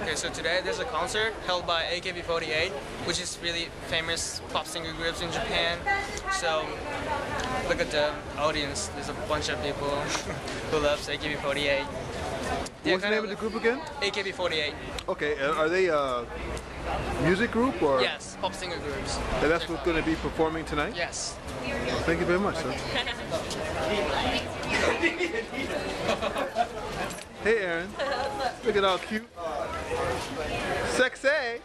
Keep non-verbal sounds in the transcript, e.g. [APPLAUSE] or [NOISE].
Okay, so today there's a concert held by AKB48, which is really famous pop singer groups in Japan. So look at the audience. There's a bunch of people [LAUGHS] who loves AKB48. They're What's the name of the group again? AKB48. Okay, uh, are they a music group or? Yes, pop singer groups. And that's what's going to be performing tonight? Yes. Thank you very much, sir. [LAUGHS] hey, Aaron. Look at how cute. Sexy.